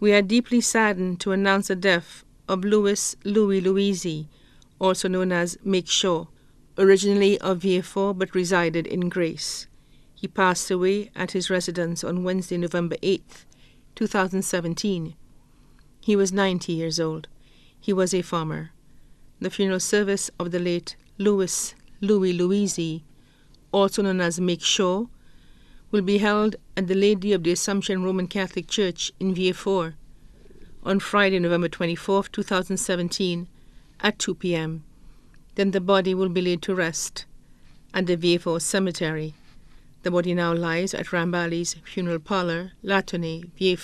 We are deeply saddened to announce the death of Lewis Louis Louisy, also known as Make Shaw, originally of Vieux but resided in Grace. He passed away at his residence on Wednesday, November 8, 2017. He was 90 years old. He was a farmer. The funeral service of the late Lewis Louis Louisy, also known as Make Shaw, will be held at the Lady of the Assumption Roman Catholic Church in Vieux on Friday, November 24, 2017, at 2 p.m. Then the body will be laid to rest at the Vieux Cemetery. The body now lies at Rambali's funeral parlor, Latonnais, Vieux